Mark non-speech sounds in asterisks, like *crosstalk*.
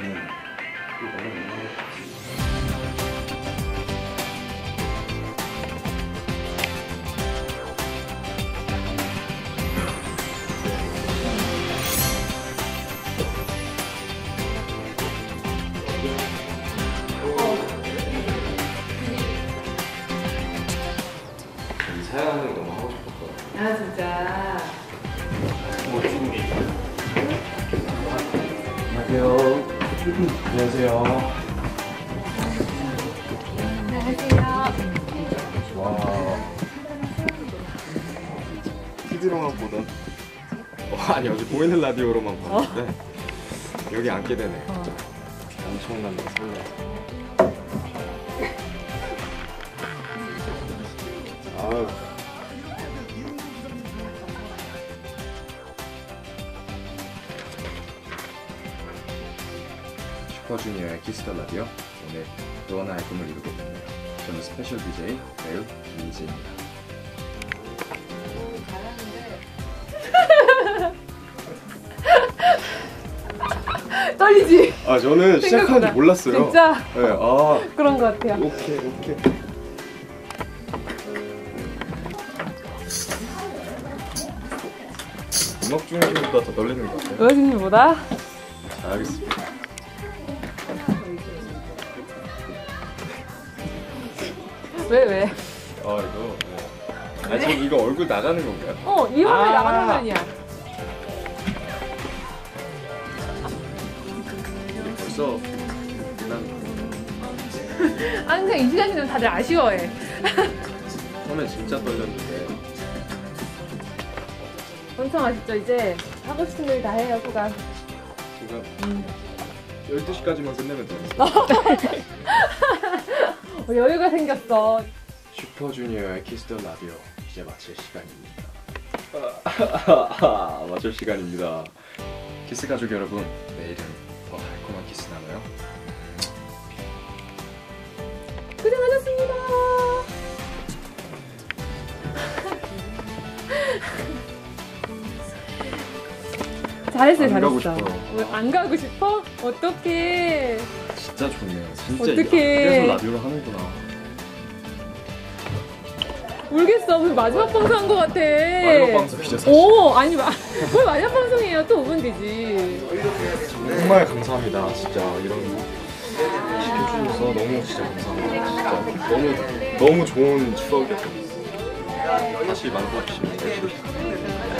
음. 이 사연 한 너무 하고 싶었거든. 아 진짜. 안녕하세요. 안녕하세요. 안녕하세요. 와. TV로만 보던. 어, 아니 어제 보이는 라디오로만 봤는데 여기 앉게 되네. 어. 엄청난 설레. 아 슈퍼주니어의 Kiss the Radio 오늘 또 하나의 꿈을 이루게 됐네요. 저는 special DJ 배우 이희재입니다. 떨리지? 아 저는 시작하는지 생각보다. 몰랐어요. 진짜? 네, 아 *laughs* 그런 것 같아요. 오케이 오케이. 음악 중에보다 더 떨리는 것 같아요. 여자친구보다? 알겠습니다. 왜 왜? 아 이거. 네. 아 지금 이거 얼굴 나가는 건가요? 어, 이 화면에 아. 나가는 화면이야. 벌써 난 항상 이 시간 되면 다들 아쉬워해. 처음에 진짜 떨렸는데 엄청 아쉽죠? 이제 하고 싶은 일 다 해요, 소가. 지금 음. 12시까지만 끝내면 돼요. *laughs* 어, 여유가 생겼어. 슈퍼주니어의 키스 더 라디오 이제 마칠 시간입니다. *laughs* 마칠 시간입니다. 키스 가족 여러분, 내일은 더 달콤한 키스 나눠요. 고생하셨습니다. 잘했어요, 안 잘했어. 싶어요. 안 가고 싶어? 어떡해. 진짜 좋네요. 진짜 어떡해. 그래서 라디오를 하는구나. 울겠어. 무슨 마지막 방송 한것 같아. 마지막 방송이죠, 사실. 오, 아니, 마, *laughs* 뭘 마지막 방송이에요? 또 오면 되지. 정말 감사합니다. 진짜 이런 시켜주셔서 너무 진짜 감사합니다. 진짜 너무 너무 좋은 추억이었어요. 다시 될것 같아요.